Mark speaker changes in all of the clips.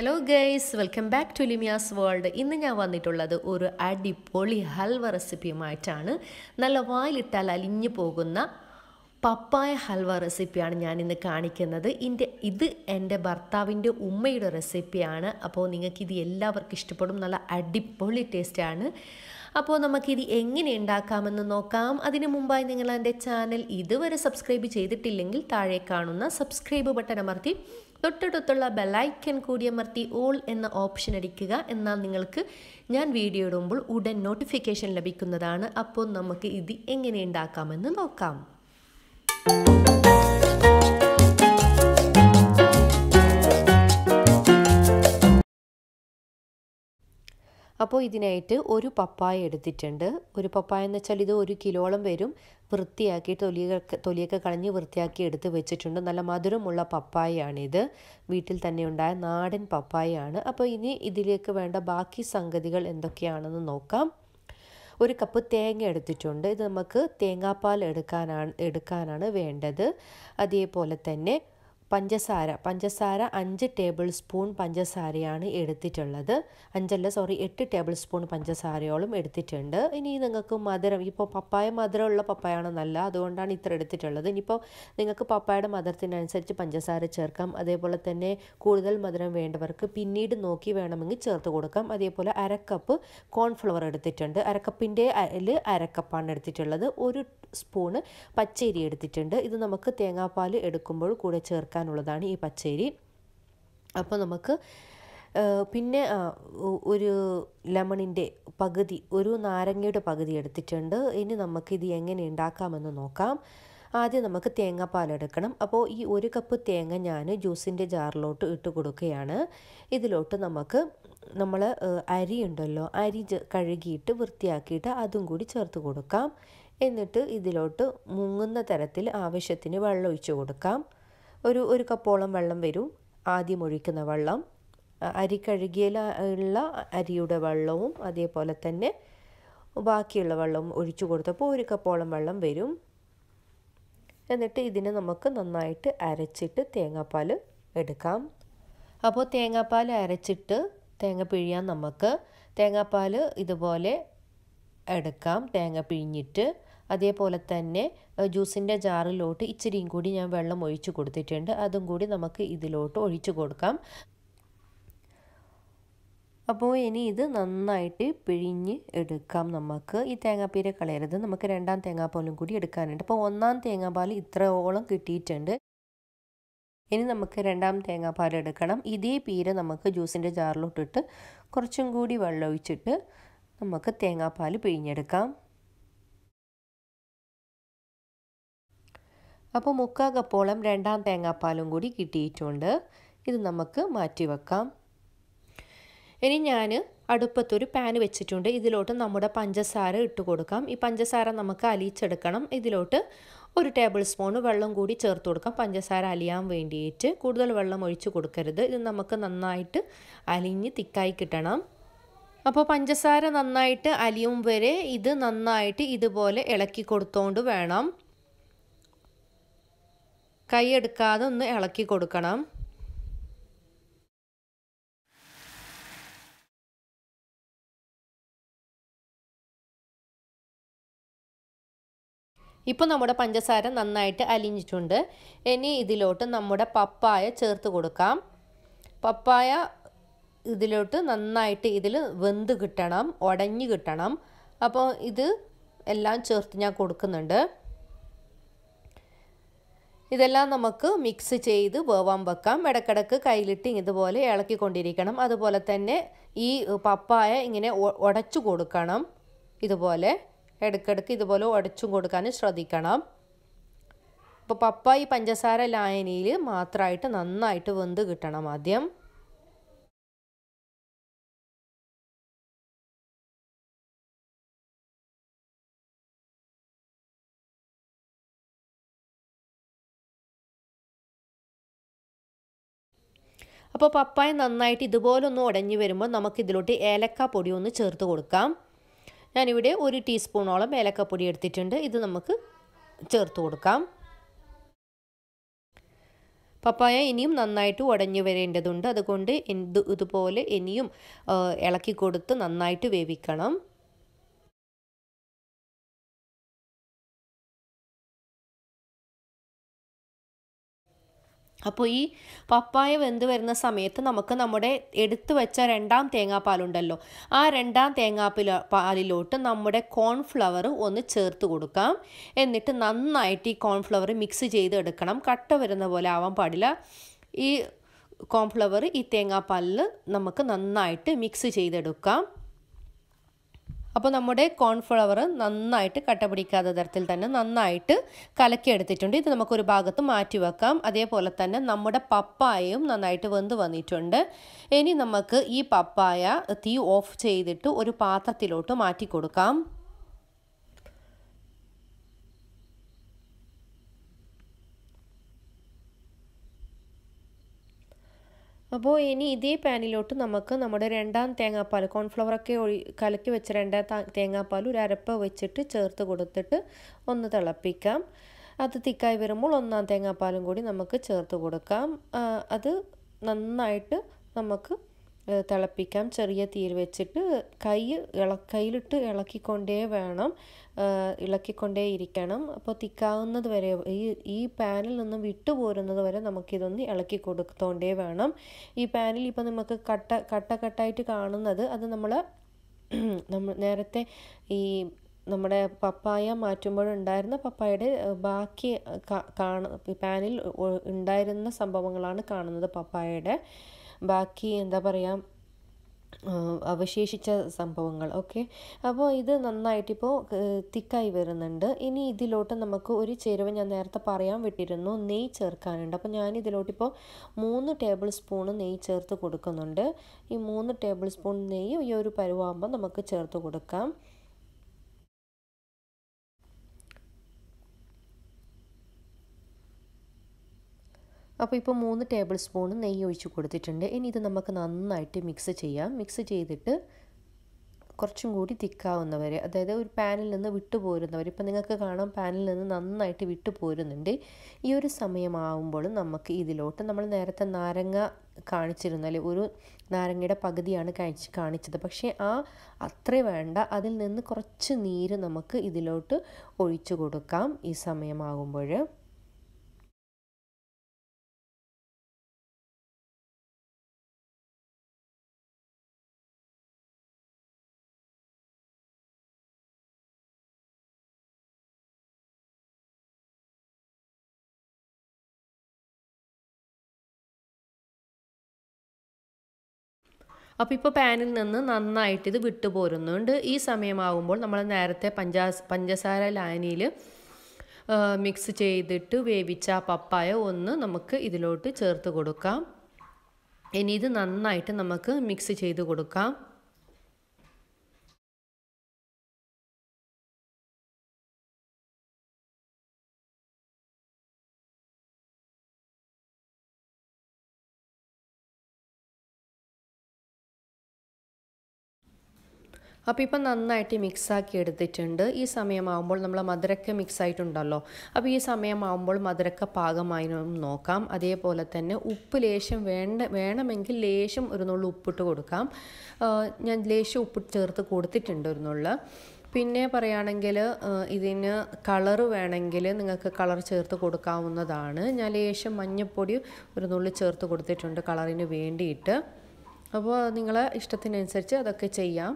Speaker 1: Hello guys welcome back to Limiya's world ഇന്ന് ഞാൻ വന്നിട്ടുള്ളത് ഒരു അടിപൊളി ഹൽവ റെസിപ്പിയുമായിട്ടാണ്. നല്ല വായിലിട്ടാൽ അലിഞ്ഞു പോകുന്ന പപ്പായ ഹൽവ റെസിപ്പിയാണ് ഞാൻ ഇന്ന് കാണിക്കുന്നത്. ഇന്റെ ഇത് എന്റെ ഭർത്താവിന്റെ ഉമ്മയുടെ റെസിപ്പിയാണ്. അപ്പോൾ നിങ്ങൾക്ക് ഇത് എല്ലാവർക്കും ഇഷ്ടപ്പെടും. നല്ല അടിപൊളി ടേസ്റ്റാണ് അപ്പോൾ നമുക്കിത് എങ്ങനെ ഉണ്ടാക്കാമെന്ന് നോക്കാം. അതിനു മുമ്പായി നിങ്ങൾ എന്റെ ചാനൽ ഇതുവരെ സബ്സ്ക്രൈബ് ചെയ്തിട്ടില്ലെങ്കിൽ താഴെ കാണുന്ന സബ്സ്ക്രൈബ് ബട്ടൺ അമർത്തി തൊട്ടടുത്തുള്ള ബെലൈക്കൻ കൂടി അമർത്തി ഓൾ എന്ന ഓപ്ഷൻ അടിക്കുക. എന്നാൽ നിങ്ങൾക്ക് ഞാൻ വീഡിയോ ഇടുമ്പോൾ ഉടൻ നോട്ടിഫിക്കേഷൻ ലഭിക്കുന്നതാണ്. അപ്പോൾ നമുക്ക് ഇത് എങ്ങനെ ഉണ്ടാക്കാമെന്ന് നോക്കാം. അപ്പോൾ ഇതിനായിട്ട് ഒരു പപ്പായ എടുത്തിട്ടുണ്ട്. ഒരു പപ്പായ എന്ന് വെച്ചാൽ ഇത് ഒരു കിലോളം വരും. വൃത്തിയാക്കി തൊലിയൊക്കെ തൊലിയൊക്കെ കളഞ്ഞ് വൃത്തിയാക്കി എടുത്ത് വെച്ചിട്ടുണ്ട്. നല്ല മധുരമുള്ള പപ്പായയാണിത്. വീട്ടിൽ തന്നെ ഉണ്ടായ നാടൻ പപ്പായയാണ്. അപ്പോൾ ഇനി ഇതിലേക്ക് വേണ്ട ബാക്കി സംഗതികൾ എന്തൊക്കെയാണെന്ന് നോക്കാം. ഒരു കപ്പ് തേങ്ങ എടുത്തിട്ടുണ്ട്. ഇത് നമുക്ക് തേങ്ങാപ്പാൽ എടുക്കാനാണ് എടുക്കാനാണ് വേണ്ടത്. അതേപോലെ തന്നെ പഞ്ചസാര. പഞ്ചസാര അഞ്ച് ടേബിൾ സ്പൂൺ പഞ്ചസാരയാണ് എടുത്തിട്ടുള്ളത്. അഞ്ചല്ല സോറി എട്ട് ടേബിൾ സ്പൂൺ പഞ്ചസാരയോളം എടുത്തിട്ടുണ്ട്. ഇനി നിങ്ങൾക്ക് മധുരം ഇപ്പോൾ പപ്പായ മധുരമുള്ള പപ്പായാണ് നല്ല അതുകൊണ്ടാണ് ഇത്ര എടുത്തിട്ടുള്ളത്. ഇനിയിപ്പോൾ നിങ്ങൾക്ക് പപ്പായയുടെ മധുരത്തിനനുസരിച്ച് പഞ്ചസാര ചേർക്കാം. അതേപോലെ തന്നെ കൂടുതൽ മധുരം വേണ്ടവർക്ക് പിന്നീട് നോക്കി വേണമെങ്കിൽ ചേർത്ത് കൊടുക്കാം. അതേപോലെ അരക്കപ്പ് കോൺഫ്ലവർ എടുത്തിട്ടുണ്ട്. അരക്കപ്പിന്റെ അതിൽ അരക്കപ്പാണ് എടുത്തിട്ടുള്ളത്. ഒരു സ്പൂണ് പച്ചരി എടുത്തിട്ടുണ്ട്. ഇത് നമുക്ക് തേങ്ങാപ്പാൽ എടുക്കുമ്പോൾ കൂടെ ചേർക്കാനുള്ളതാണ് ഈ പച്ചരി. അപ്പോൾ നമുക്ക് പിന്നെ ഒരു ലെമണിന്റെ പകുതി ഒരു നാരങ്ങയുടെ പകുതി എടുത്തിട്ടുണ്ട്. ഇനി നമുക്കിത് എങ്ങനെ ഉണ്ടാക്കാമെന്ന് നോക്കാം. ആദ്യം നമുക്ക് തേങ്ങാപ്പാൽ എടുക്കണം. അപ്പോൾ ഈ ഒരു കപ്പ് തേങ്ങ ഞാൻ ജ്യൂസിന്റെ ജാറിലോട്ട് ഇട്ട് കൊടുക്കുകയാണ്. ഇതിലോട്ട് നമുക്ക് നമ്മൾ അരി ഉണ്ടല്ലോ അരി കഴുകിയിട്ട് വൃത്തിയാക്കിയിട്ട് അതും കൂടി ചേർത്ത് കൊടുക്കാം. എന്നിട്ട് ഇതിലോട്ട് മുങ്ങുന്ന തരത്തിൽ ആവശ്യത്തിന് വെള്ളം ഒഴിച്ചു കൊടുക്കാം. ഒരു ഒരു കപ്പോളം വെള്ളം വരും. ആദ്യം ഒഴിക്കുന്ന വെള്ളം അരി കഴുകിയ ഉള്ള അരിയുടെ വെള്ളവും അതേപോലെ തന്നെ ബാക്കിയുള്ള വെള്ളവും ഒഴിച്ചു കൊടുത്തപ്പോൾ ഒരു കപ്പോളം വെള്ളം വരും. എന്നിട്ട് ഇതിനെ നമുക്ക് നന്നായിട്ട് അരച്ചിട്ട് തേങ്ങാപ്പാൽ എടുക്കാം. അപ്പോൾ തേങ്ങാപ്പാൽ അരച്ചിട്ട് തേങ്ങ പിഴിയാൻ നമുക്ക് തേങ്ങാപ്പാൽ ഇതുപോലെ എടുക്കാം. തേങ്ങ പിഴിഞ്ഞിട്ട് അതേപോലെ തന്നെ ജ്യൂസിന്റെ ജാറിലോട്ട് ഇച്ചിരിയും കൂടി ഞാൻ വെള്ളം ഒഴിച്ച് കൊടുത്തിട്ടുണ്ട്. അതും കൂടി നമുക്ക് ഇതിലോട്ട് ഒഴിച്ചു കൊടുക്കാം. അപ്പോൾ ഇനി ഇത് നന്നായിട്ട് പിഴിഞ്ഞ് എടുക്കാം നമുക്ക്. ഈ തേങ്ങാപ്പീര കളയരുത്. നമുക്ക് രണ്ടാം തേങ്ങാപ്പാലും കൂടി എടുക്കാനുണ്ട്. അപ്പോൾ ഒന്നാം തേങ്ങാപ്പാൽ ഇത്രയോളം കിട്ടിയിട്ടുണ്ട്. ഇനി നമുക്ക് രണ്ടാം തേങ്ങാപ്പാൽ എടുക്കണം. ഇതേ പീര നമുക്ക് ജ്യൂസിന്റെ ജാറിലോട്ടിട്ട് കുറച്ചും കൂടി വെള്ളം ഒഴിച്ചിട്ട് നമുക്ക് തേങ്ങാപ്പാൽ പിഴിഞ്ഞെടുക്കാം. അപ്പോൾ മുക്കാ കപ്പോളം രണ്ടാം തേങ്ങാപ്പാലും കൂടി കിട്ടിയിട്ടുണ്ട്. ഇത് നമുക്ക് മാറ്റി വെക്കാം. ഇനി ഞാൻ അടുപ്പത്തൊരു പാൻ വെച്ചിട്ടുണ്ട്. ഇതിലോട്ട് നമ്മുടെ പഞ്ചസാര ഇട്ട് കൊടുക്കാം. ഈ പഞ്ചസാര നമുക്ക് അലിയിച്ചെടുക്കണം. ഇതിലോട്ട് ഒരു ടേബിൾ സ്പൂൺ വെള്ളം കൂടി ചേർത്ത് കൊടുക്കാം. പഞ്ചസാര അലിയാൻ വേണ്ടിയിട്ട്. കൂടുതൽ വെള്ളം ഒഴിച്ച് കൊടുക്കരുത്. ഇത് നമുക്ക് നന്നായിട്ട് അലിഞ്ഞ് തിക്കായി കിട്ടണം. അപ്പോൾ പഞ്ചസാര നന്നായിട്ട് അലിയും വരെ ഇത് നന്നായിട്ട് ഇതുപോലെ ഇളക്കി കൊടുത്തോണ്ട് വേണം. കൈ എടുക്കാതെ ഒന്ന് ഇളക്കി കൊടുക്കണം. ഇപ്പോൾ നമ്മുടെ പഞ്ചസാര നന്നായിട്ട് അലിഞ്ഞിട്ടുണ്ട്. ഇനി ഇതിലോട്ട് നമ്മുടെ പപ്പായ ചേർത്ത് കൊടുക്കാം. പപ്പായ ഇതിലോട്ട് നന്നായിട്ട് ഇതിൽ വെന്ത് കിട്ടണം ഉടഞ്ഞു കിട്ടണം. അപ്പോൾ ഇത് എല്ലാം ചേർത്ത് ഞാൻ കൊടുക്കുന്നുണ്ട്. ഇതെല്ലാം നമുക്ക് മിക്സ് ചെയ്ത് വേവാൻ വെക്കാം. ഇടക്കിടക്ക് കയ്യിലിട്ട് ഇതുപോലെ ഇളക്കിക്കൊണ്ടിരിക്കണം. അതുപോലെ തന്നെ ഈ പപ്പായ ഇങ്ങനെ ഉടച്ചു കൊടുക്കണം. ഇതുപോലെ ഇടക്കിടക്ക് ഇതുപോലെ ഉടച്ചും കൊടുക്കാൻ ശ്രദ്ധിക്കണം. ഇപ്പോൾ പപ്പായ പഞ്ചസാര ലായനിയിൽ മാത്രമായിട്ട് നന്നായിട്ട് വെന്ത് കിട്ടണം ആദ്യം. അപ്പോൾ പപ്പായ നന്നായിട്ട് ഇതുപോലെ ഒന്ന് ഉടഞ്ഞു വരുമ്പോൾ നമുക്ക് ഇതിലോട്ട് ഏലക്ക പൊടി ഒന്ന് ചേർത്ത് കൊടുക്കാം. ഞാനിവിടെ ഒരു ടീസ്പൂണോളം ഏലക്കപ്പൊടി എടുത്തിട്ടുണ്ട്. ഇത് നമുക്ക് ചേർത്ത് കൊടുക്കാം. പപ്പായ ഇനിയും നന്നായിട്ട് ഉടഞ്ഞു വരേണ്ടതുണ്ട്. അതുകൊണ്ട് ഇതുപോലെ ഇനിയും ഇളക്കി കൊടുത്ത് നന്നായിട്ട് വേവിക്കണം. അപ്പോൾ ഈ പപ്പായ വെന്ത് വരുന്ന സമയത്ത് നമുക്ക് നമ്മുടെ എടുത്തു വെച്ച രണ്ടാം തേങ്ങാപ്പാലുണ്ടല്ലോ ആ രണ്ടാം തേങ്ങാപ്പില പാലിലോട്ട് നമ്മുടെ കോൺഫ്ലവർ ഒന്ന് ചേർത്ത് കൊടുക്കാം. എന്നിട്ട് നന്നായിട്ട് ഈ കോൺഫ്ലവർ മിക്സ് ചെയ്ത് എടുക്കണം കട്ട വരുന്ന പോലെ ആവാൻ പാടില്ല. ഈ കോൺഫ്ലവർ ഈ തേങ്ങാപ്പാലിൽ നമുക്ക് നന്നായിട്ട് മിക്സ് ചെയ്തെടുക്കാം. അപ്പോൾ നമ്മുടെ കോൺഫ്ലവർ നന്നായിട്ട് കട്ട പിടിക്കാത്ത തരത്തിൽ തന്നെ നന്നായിട്ട് കലക്കിയെടുത്തിട്ടുണ്ട്. ഇത് നമുക്കൊരു ഭാഗത്ത് മാറ്റി വെക്കാം. അതേപോലെ തന്നെ നമ്മുടെ പപ്പായയും നന്നായിട്ട് വെന്ത് വന്നിട്ടുണ്ട്. ഇനി നമുക്ക് ഈ പപ്പായ തീ ഓഫ് ചെയ്തിട്ട് ഒരു പാത്രത്തിലോട്ട് മാറ്റി കൊടുക്കാം. അപ്പോൾ ഇനി ഇതേ പാനിലോട്ട് നമുക്ക് നമ്മുടെ രണ്ടാം തേങ്ങാപ്പാൽ കോൺഫ്ലവറൊക്കെ ഒഴി കലക്കി വെച്ച രണ്ടാം തേങ്ങാപ്പാൽ ഒരു അരപ്പ് വെച്ചിട്ട് ചേർത്ത് കൊടുത്തിട്ട് ഒന്ന് തിളപ്പിക്കാം. അത് തിക്കായി വരുമ്പോൾ ഒന്നാം തേങ്ങാപ്പാലും കൂടി നമുക്ക് ചേർത്ത് കൊടുക്കാം. അത് നന്നായിട്ട് നമുക്ക് തിളപ്പിക്കാം. ചെറിയ തീയിൽ വെച്ചിട്ട് കൈ ഇള കയ്യിലിട്ട് ഇളക്കിക്കൊണ്ടേ വേണം. ഇളക്കിക്കൊണ്ടേ ഇരിക്കണം. അപ്പോൾ തിക്കാവുന്നത് വരെ ഈ ഈ പാനിൽ നിന്ന് വിട്ടു പോരുന്നത് വരെ നമുക്കിതൊന്ന് ഇളക്കി കൊടുത്തോണ്ടേ വേണം. ഈ പാനിൽ ഇപ്പോൾ നമുക്ക് കട്ട കട്ട കട്ടായിട്ട് കാണുന്നത് അത് നമ്മൾ നമ്മൾ നേരത്തെ ഈ നമ്മുടെ പപ്പായ മാറ്റുമ്പോഴുണ്ടായിരുന്ന പപ്പായയുടെ ബാക്കി കാണ പാനിൽ ഉണ്ടായിരുന്ന സംഭവങ്ങളാണ് കാണുന്നത് പപ്പായയുടെ. ബാക്കി എന്താ പറയുക അവശേഷിച്ച സംഭവങ്ങൾ. ഓക്കെ? അപ്പോൾ ഇത് നന്നായിട്ടിപ്പോൾ തിക്കായി വരുന്നുണ്ട്. ഇനി ഇതിലോട്ട് നമുക്ക് ഒരു ചേരുവ ഞാൻ നേരത്തെ പറയാൻ വിട്ടിരുന്നു. നെയ്യ് ചേർക്കാനുണ്ട്. അപ്പോൾ ഞാൻ ഇതിലോട്ടിപ്പോൾ മൂന്ന് ടേബിൾ സ്പൂൺ നെയ്യ് ചേർത്ത് കൊടുക്കുന്നുണ്ട്. ഈ മൂന്ന് ടേബിൾ സ്പൂൺ നെയ്യ് ഈ ഒരു പരുവാകുമ്പോൾ നമുക്ക് ചേർത്ത് കൊടുക്കാം. അപ്പോൾ ഇപ്പോൾ മൂന്ന് ടേബിൾ സ്പൂൺ നെയ്യ് ഒഴിച്ച് കൊടുത്തിട്ടുണ്ട്. ഇനി ഇത് നമുക്ക് നന്നായിട്ട് മിക്സ് ചെയ്യാം. മിക്സ് ചെയ്തിട്ട് കുറച്ചും കൂടി തിക്കാവുന്നവരെ അതായത് ഒരു പാനിൽ നിന്ന് വിട്ടു പോരുന്നവർ ഇപ്പം നിങ്ങൾക്ക് കാണാം പാനിൽ നിന്ന് നന്നായിട്ട് വിട്ടു പോരുന്നുണ്ട്. ഈ ഒരു സമയമാവുമ്പോൾ നമുക്ക് ഇതിലോട്ട് നമ്മൾ നേരത്തെ നാരങ്ങ കാണിച്ചിരുന്നാൽ ഒരു നാരങ്ങയുടെ പകുതിയാണ് കഴിച്ച് കാണിച്ചത്. പക്ഷേ ആ അത്ര വേണ്ട. അതിൽ നിന്ന് കുറച്ച് നീര് നമുക്ക് ഇതിലോട്ട് ഒഴിച്ചു കൊടുക്കാം ഈ സമയമാകുമ്പോൾ അപ്പോൾ ഇപ്പോൾ പാനിൽ നിന്ന് നന്നായിട്ട് ഇത് വിട്ടു പോരുന്നുണ്ട് ഈ സമയമാകുമ്പോൾ നമ്മൾ നേരത്തെ പഞ്ചാസ് പഞ്ചസാര ലായനിയിൽ മിക്സ് ചെയ്തിട്ട് വേവിച്ച പപ്പായ ഒന്ന് നമുക്ക് ഇതിലോട്ട് ചേർത്ത് കൊടുക്കാം. ഇനി ഇത് നന്നായിട്ട് നമുക്ക് മിക്സ് ചെയ്ത് കൊടുക്കാം. അപ്പോൾ ഇപ്പം നന്നായിട്ട് മിക്സാക്കി എടുത്തിട്ടുണ്ട്. ഈ സമയമാകുമ്പോൾ നമ്മൾ മധുരക്ക മിക്സ് ആയിട്ടുണ്ടല്ലോ. അപ്പോൾ ഈ സമയമാകുമ്പോൾ മധുരക്ക പാകമായി നോക്കാം. അതേപോലെ തന്നെ ഉപ്പ് ലേശം വേണ്ട വേണമെങ്കിൽ ലേശം ഒരു നുള്ളു ഉപ്പിട്ട് കൊടുക്കാം. ഞാൻ ലേശം ഉപ്പ് ചേർത്ത് കൊടുത്തിട്ടുണ്ട് ഒരു നുള്ളു. പിന്നെ പറയുകയാണെങ്കിൽ ഇതിന് കളറ് വേണമെങ്കിൽ നിങ്ങൾക്ക് കളർ ചേർത്ത് കൊടുക്കാവുന്നതാണ്. ഞാൻ ലേശം മഞ്ഞപ്പൊടി ഒരു നുള്ളി ചേർത്ത് കൊടുത്തിട്ടുണ്ട് കളറിന് വേണ്ടിയിട്ട്. അപ്പോൾ നിങ്ങളെ ഇഷ്ടത്തിനനുസരിച്ച് അതൊക്കെ ചെയ്യാം.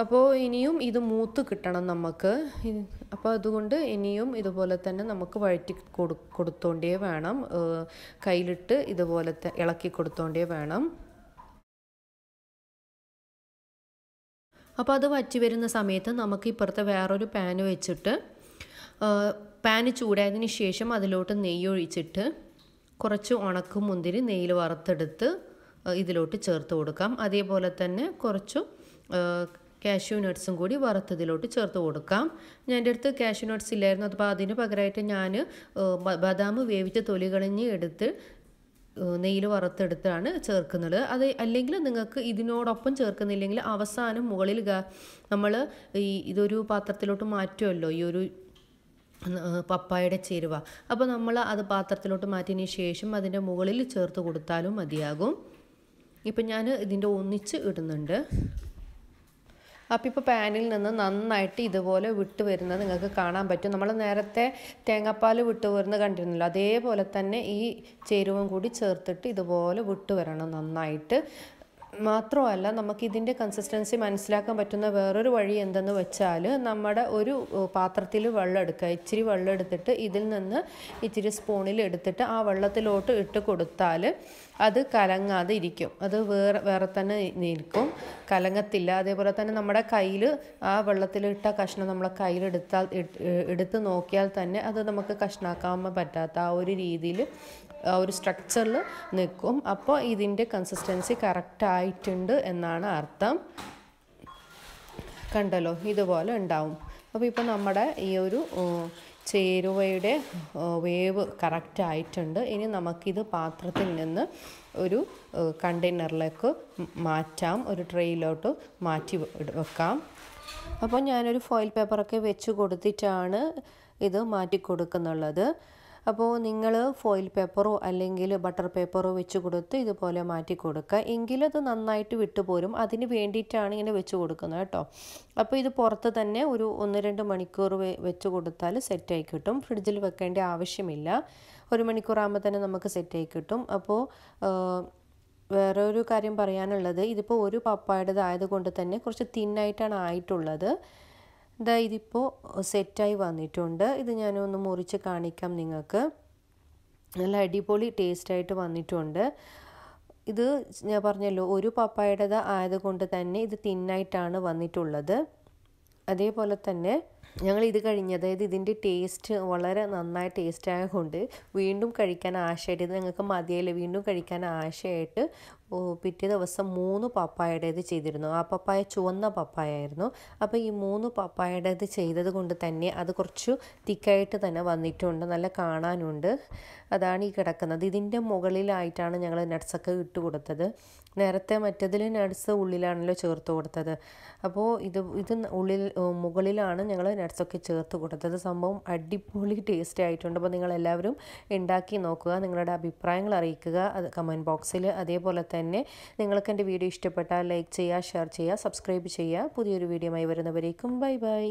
Speaker 1: അപ്പോൾ ഇനിയും ഇത് മൂത്ത് കിട്ടണം നമുക്ക്. അപ്പോൾ അതുകൊണ്ട് ഇനിയും ഇതുപോലെ തന്നെ നമുക്ക് വഴറ്റി കൊടു കൊടുത്തോണ്ടേ വേണം. കയ്യിലിട്ട് ഇതുപോലെ ഇളക്കി കൊടുത്തോണ്ടേ വേണം. അപ്പോൾ അത് വറ്റി വരുന്ന സമയത്ത് നമുക്ക് ഇപ്പുറത്തെ വേറൊരു പാൻ വെച്ചിട്ട് പാൻ ചൂടായതിന് ശേഷം അതിലോട്ട് നെയ്യ് ഒഴിച്ചിട്ട് കുറച്ച് ഉണക്ക് മുന്തിരി നെയ്യിൽ വറുത്തെടുത്ത് ഇതിലോട്ട് ചേർത്ത് കൊടുക്കാം. അതേപോലെ തന്നെ കുറച്ച് കാഷ്യൂ നട്ട്സും കൂടി വറുത്തതിലോട്ട് ചേർത്ത് കൊടുക്കാം. ഞാൻ എന്റെ അടുത്ത് കാഷ്യൂ നട്ട്സ് ഇല്ലായിരുന്നു. അപ്പോൾ അതിന് പകരമായിട്ട് ഞാൻ ബദാം വേവിച്ച് തൊലി കളഞ്ഞ് എടുത്ത് നെയ്യിൽ വറുത്തെടുത്താണ് ചേർക്കുന്നത്. അത് അല്ലെങ്കിൽ നിങ്ങൾക്ക് ഇതിനോടൊപ്പം ചേർക്കുന്നില്ലെങ്കിൽ അവസാനം മുകളിൽ നമ്മൾ ഈ ഇതൊരു പാത്രത്തിലോട്ട് മാറ്റുമല്ലോ. ഈ ഒരു പപ്പായുടെ ചേരുവ. അപ്പോൾ നമ്മൾ അത് പാത്രത്തിലോട്ട് മാറ്റിയതിന് ശേഷം അതിന്റെ മുകളിൽ ചേർത്ത് കൊടുത്താലും മതിയാകും. ഇപ്പം ഞാൻ ഇതിന്റെ ഒന്നിച്ച് ഇടുന്നുണ്ട്. അപ്പോൾ ഇപ്പോൾ പാനിൽ നിന്ന് നന്നായിട്ട് ഇതുപോലെ വിട്ട് വരുന്നത് നിങ്ങൾക്ക് കാണാൻ പറ്റും. നമ്മൾ നേരത്തെ തേങ്ങാപ്പാൽ വിട്ട് വരുന്നത് കണ്ടിരുന്നല്ലോ. അതേപോലെ തന്നെ ഈ ചേരുവം കൂടി ചേർത്തിട്ട് ഇതുപോലെ വിട്ട് വരണം നന്നായിട്ട്. മാത്രമല്ല നമുക്ക് ഇതിന്റെ കൺസിസ്റ്റൻസി മനസ്സിലാക്കാൻ പറ്റുന്ന വേറൊരു വഴി എന്തെന്ന് വെച്ചാൽ നമ്മുടെ ഒരു പാത്രത്തിൽ വെള്ളം എടുക്കുക. ഇച്ചിരി വെള്ളം എടുത്തിട്ട് ഇതിൽ നിന്ന് ഇച്ചിരി സ്പൂണിൽ എടുത്തിട്ട് ആ വെള്ളത്തിലോട്ട് ഇട്ട് കൊടുത്താൽ അത് കലങ്ങാതെ ഇരിക്കും. അത് വേറെ വേറെ തന്നെ നിൽക്കും. കലങ്ങത്തില്ല. അതേപോലെ തന്നെ നമ്മുടെ കയ്യിൽ ആ വെള്ളത്തിലിട്ട കഷ്ണം നമ്മളെ കയ്യിലെടുത്താൽ എടുത്ത് നോക്കിയാൽ തന്നെ അത് നമുക്ക് കഷ്ണാക്കാൻ പറ്റാത്ത ആ ഒരു രീതിയിൽ ആ ഒരു സ്ട്രക്ചറിൽ നിൽക്കും. അപ്പോൾ ഇതിന്റെ കൺസിസ്റ്റൻസി കറക്റ്റ് ആയിട്ടുണ്ട് എന്നാണ് അർത്ഥം. കണ്ടല്ലോ ഇതുപോലെ ഉണ്ടാവും. അപ്പോൾ ഇപ്പോൾ നമ്മുടെ ഈ ഒരു ചേരുവയുടെ വേവ് കറക്റ്റ് ആയിട്ടുണ്ട്. ഇനി നമുക്കിത് പാത്രത്തിൽ നിന്ന് ഒരു കണ്ടെയ്നറിലേക്ക് മാറ്റാം. ഒരു ട്രെയിലോട്ട് മാറ്റി വെക്കാം. അപ്പോൾ ഞാനൊരു ഫോയിൽ പേപ്പറൊക്കെ വെച്ച് കൊടുത്തിട്ടാണ് ഇത് മാറ്റി കൊടുക്കുന്നുള്ളത് അപ്പോൾ നിങ്ങൾ ഫോയിൽ പേപ്പറോ അല്ലെങ്കിൽ ബട്ടർ പേപ്പറോ വെച്ച് കൊടുത്ത് ഇതുപോലെ മാറ്റി കൊടുക്കുക. എങ്കിലത് നന്നായിട്ട് വിട്ടുപോരും. അതിന് വേണ്ടിയിട്ടാണ് ഇങ്ങനെ വെച്ച് കൊടുക്കുന്നത് കേട്ടോ. അപ്പോൾ ഇത് പുറത്ത് തന്നെ ഒരു ഒന്ന് രണ്ട് മണിക്കൂർ വെച്ച് കൊടുത്താൽ സെറ്റായി കിട്ടും. ഫ്രിഡ്ജിൽ വെക്കേണ്ട ആവശ്യമില്ല. ഒരു മണിക്കൂറാകുമ്പോൾ തന്നെ നമുക്ക് സെറ്റായി കിട്ടും. അപ്പോൾ വേറെ ഒരു കാര്യം പറയാനുള്ളത്. ഇതിപ്പോൾ ഒരു പപ്പായുടേതായത് കൊണ്ട് തന്നെ കുറച്ച് തിന്നായിട്ടാണ് ആയിട്ടുള്ളത്. ഇതാ ഇതിപ്പോൾ സെറ്റായി വന്നിട്ടുണ്ട്. ഇത് ഞാനൊന്ന് മുറിച്ച് കാണിക്കാം നിങ്ങൾക്ക്. നല്ല അടിപൊളി ടേസ്റ്റായിട്ട് വന്നിട്ടുണ്ട്. ഇത് ഞാൻ പറഞ്ഞല്ലോ ഒരു പപ്പായുടേത് ആയതുകൊണ്ട് തന്നെ ഇത് തിന്നായിട്ടാണ് വന്നിട്ടുള്ളത്. അതേപോലെ തന്നെ ഞങ്ങൾ ഇത് കഴിഞ്ഞ് അതായത് ഇതിന്റെ ടേസ്റ്റ് വളരെ നന്നായി ടേസ്റ്റ് ആയതുകൊണ്ട് വീണ്ടും കഴിക്കാൻ ആശയായിട്ട് ഇത് ഞങ്ങൾക്ക് മതിയായില്ല വീണ്ടും കഴിക്കാൻ ആശയായിട്ട് പിറ്റേ ദിവസം മൂന്ന് പപ്പായയുടേത് ചെയ്തിരുന്നു. ആ പപ്പായ ചുവന്ന പപ്പായ ആയിരുന്നു അപ്പോൾ ഈ മൂന്ന് പപ്പായയുടേത് ചെയ്തത് കൊണ്ട് തന്നെ അത് കുറച്ച് തിക്കായിട്ട് തന്നെ വന്നിട്ടുണ്ട് നല്ല കാണാനുണ്ട്. അതാണ് ഈ കിടക്കുന്നത്. ഇതിന്റെ മുകളിലായിട്ടാണ് ഞങ്ങൾ നട്ട്സൊക്കെ ഇട്ട് കൊടുത്തത്. നേരത്തെ മറ്റതിൽ നട്ട്സ് ഉള്ളിലാണല്ലോ ചേർത്ത് കൊടുത്തത്. അപ്പോൾ ഇത് ഇത് ഉള്ളിൽ മുകളിലാണ് ഞങ്ങൾ നട്ട്സൊക്കെ ചേർത്ത് കൊടുത്തത്. സംഭവം അടിപൊളി ടേസ്റ്റ് ആയിട്ടുണ്ട്. അപ്പോൾ നിങ്ങളെല്ലാവരും ഉണ്ടാക്കി നോക്കുക നിങ്ങളുടെ അഭിപ്രായങ്ങൾ അറിയിക്കുക അത് കമന്റ് ബോക്സിൽ അതേപോലെ തന്നെ നിങ്ങൾക്ക് എന്റെ വീഡിയോ ഇഷ്ടപ്പെട്ടാൽ ലൈക്ക് ചെയ്യുക ഷെയർ ചെയ്യുക സബ്സ്ക്രൈബ് ചെയ്യുക. പുതിയൊരു വീഡിയോ ആയി വരുന്നവരേക്കും ബൈ ബൈ.